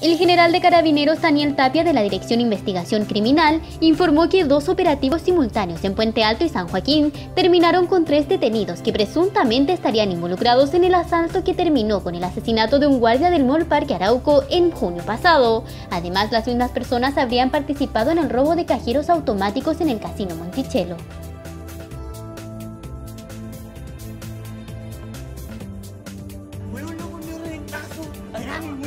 El general de carabineros Daniel Tapia de la Dirección Investigación Criminal informó que dos operativos simultáneos en Puente Alto y San Joaquín terminaron con tres detenidos que presuntamente estarían involucrados en el asalto que terminó con el asesinato de un guardia del Mall Parque Arauco en junio pasado. Además, las mismas personas habrían participado en el robo de cajeros automáticos en el Casino Monticello. Weón, loco, me regazo. Agarrame,